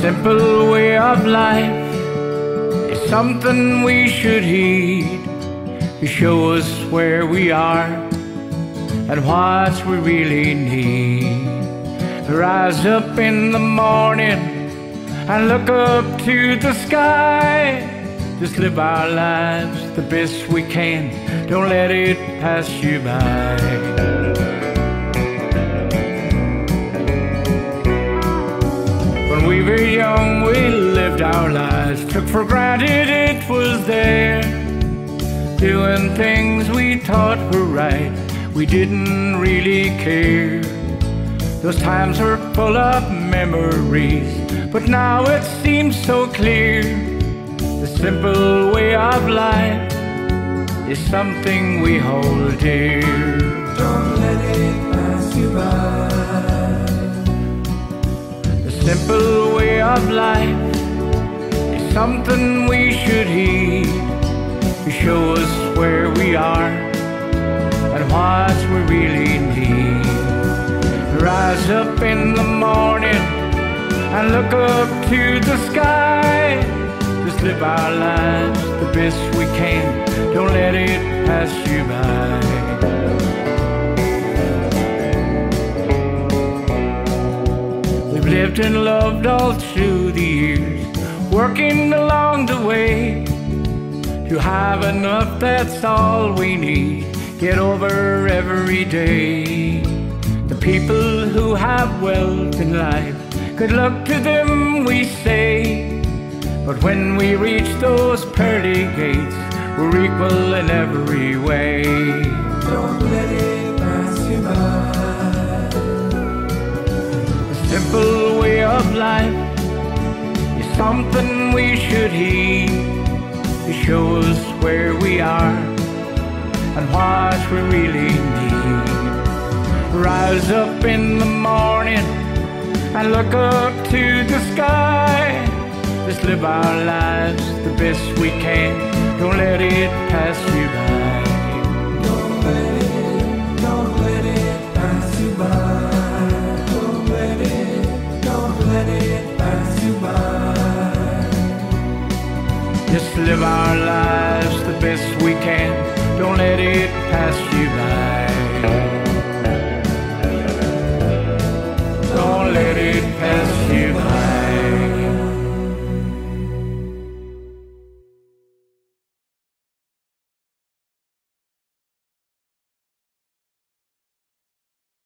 simple way of life is something we should heed to show us where we are and what we really need. Rise up in the morning and look up to the sky. Just live our lives the best we can. Don't let it pass you by. When we were young, we lived our lives, took for granted it was there. Doing things we thought were right, we didn't really care. Those times were full of memories, but now it seems so clear. The simple way of life is something we hold dear. Don't let it pass you by. Simple way of life is something we should heed to show us where we are and what we really need. Rise up in the morning and look up to the sky. Just live our lives the best we can. Don't let it pass you by. Lived and loved all through the years, working along the way. To have enough, that's all we need. Get over every day. The people who have wealth in life, good luck to them, we say. But when we reach those pearly gates, we're equal in every way. Don't let it pass you by. Simple life is something we should heed It shows where we are and what we really need. Rise up in the morning and look up to the sky. Just live our lives the best we can. Don't let it pass you by. Just live our lives the best we can. Don't let it pass you by.